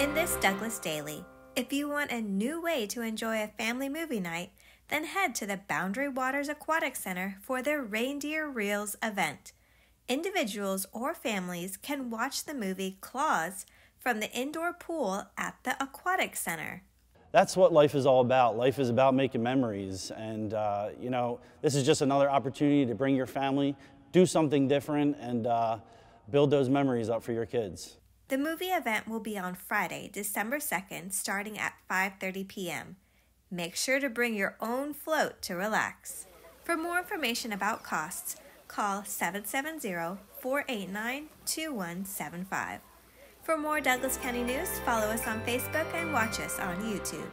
In this Douglas Daily, if you want a new way to enjoy a family movie night, then head to the Boundary Waters Aquatic Center for their Reindeer Reels event. Individuals or families can watch the movie Klaus from the indoor pool at the Aquatic Center. That's what life is all about. Life is about making memories. And, uh, you know, this is just another opportunity to bring your family, do something different, and uh, build those memories up for your kids. The movie event will be on Friday, December 2nd, starting at 5:30 p.m. Make sure to bring your own float to relax. For more information about costs, call 770-489-2175. For more Douglas County news, follow us on Facebook and watch us on YouTube.